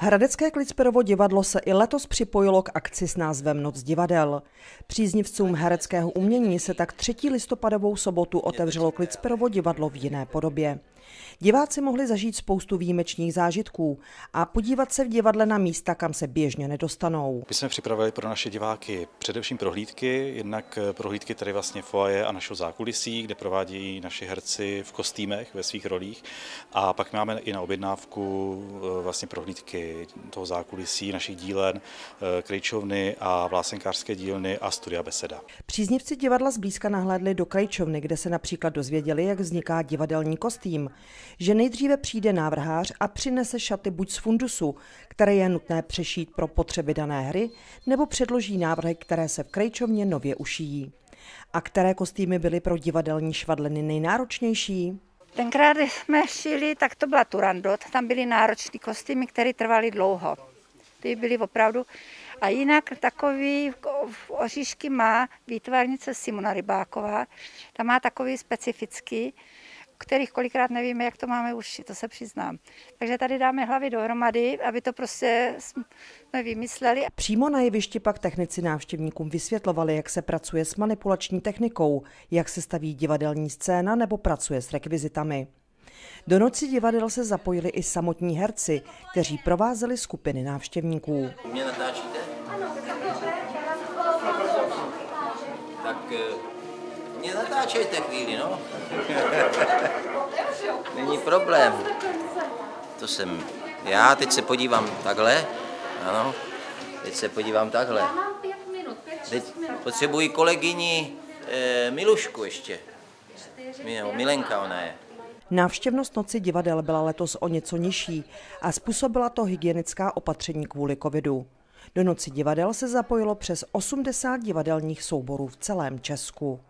Hradecké Klicperovo divadlo se i letos připojilo k akci s názvem Noc divadel. Příznivcům hereckého umění se tak 3. listopadovou sobotu otevřelo Klicperovo divadlo v jiné podobě. Diváci mohli zažít spoustu výjimečných zážitků a podívat se v divadle na místa, kam se běžně nedostanou. My jsme připravili pro naše diváky především prohlídky, jednak prohlídky tady vlastně foaje a našeho zákulisí, kde provádí naši herci v kostýmech ve svých rolích a pak máme i na objednávku eh, vlastně prohlídky toho zákulisí našich dílen, eh, krejčovny a vlásenkářské dílny a studia Beseda. Příznivci divadla zblízka nahlédli do krejčovny, kde se například dozvěděli, jak vzniká divadelní kostým že nejdříve přijde návrhář a přinese šaty buď z fundusu, které je nutné přešít pro potřeby dané hry, nebo předloží návrhy, které se v krejčovně nově ušijí. A které kostýmy byly pro divadelní švadleny nejnáročnější? Tenkrát jsme šili, tak to byla Turandot, tam byly náročné kostýmy, které trvaly dlouho. Ty byly opravdu. A jinak takový oříšky má výtvarnice Simona Rybáková, ta má takový specifický, kterých kolikrát nevíme, jak to máme uši, to se přiznám. Takže tady dáme hlavy dohromady, aby to prostě jsme vymysleli. Přímo na jevišti pak technici návštěvníkům vysvětlovali, jak se pracuje s manipulační technikou, jak se staví divadelní scéna nebo pracuje s rekvizitami. Do noci divadel se zapojili i samotní herci, kteří provázeli skupiny návštěvníků. Mě natáčíte? Tak eh, mě natáčejte chvíli, no. Není problém. To jsem já, teď se podívám takhle. Ano, teď se podívám takhle. Teď potřebuji kolegyni eh, Milušku ještě. Milenka ona je. Návštěvnost noci divadel byla letos o něco nižší a způsobila to hygienická opatření kvůli covidu. Do noci divadel se zapojilo přes 80 divadelních souborů v celém Česku.